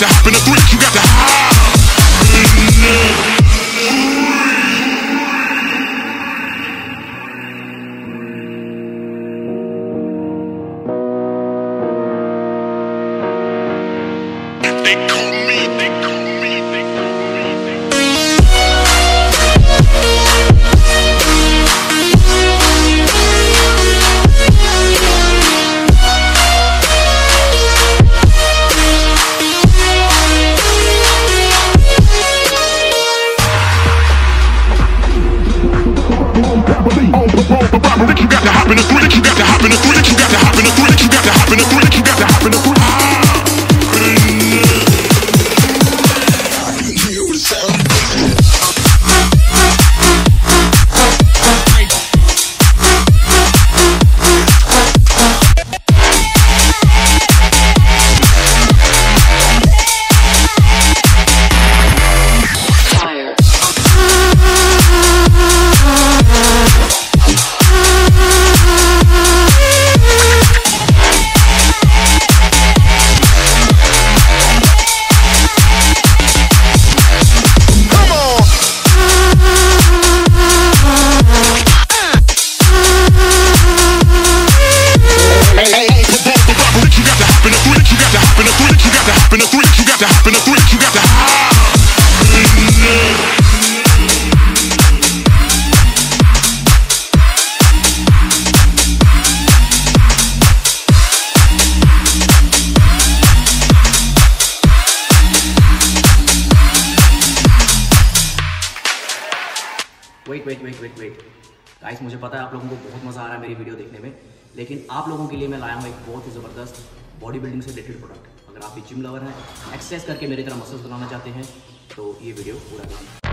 got to hop in the three, you got to You got to hop in the thrill, you got to hop in the thrill, you got to hop in the thrill, you got to hop in the thrill, you got to hop in the thrill. Wait wait wait wait wait guys मुझे पता है आप लोगों को बहुत मज़ा आ रहा है मेरी वीडियो देखने में, लेकिन आप लोगों के लिए मैं लाया हूँ एक बहुत ही ज़बरदस्त बॉडी बिल्डिंग से रिलेटेड प्रोडक्ट अगर आप भी जिम लवर हैं एक्सरसाइज करके मेरी तरह मसल्स बनाना चाहते हैं तो ये वीडियो पूरा करें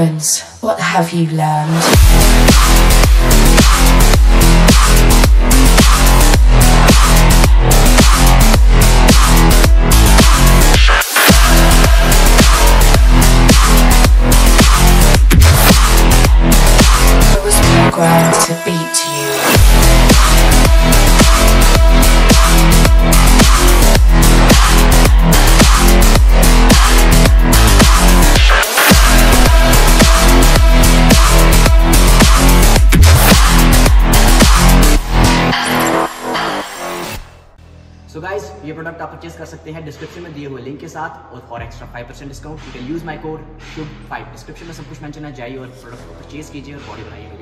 Humans, what have you learned? Product आप परचेस कर सकते हैं। डिस्क्रिप्शन में दिए हुए लिंक के साथ और for extra five percent discount you can use my code Shubh five description में सब कुछ मैंशन है। जाइए और प्रोडक्ट को परचेज कीजिए और बॉडी बनाइए।